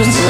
lose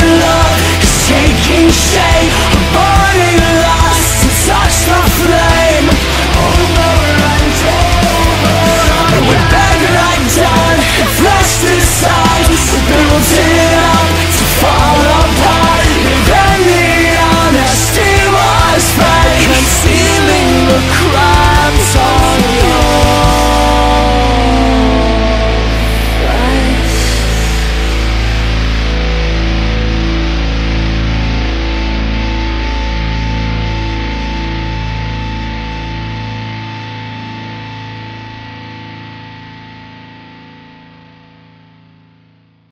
shame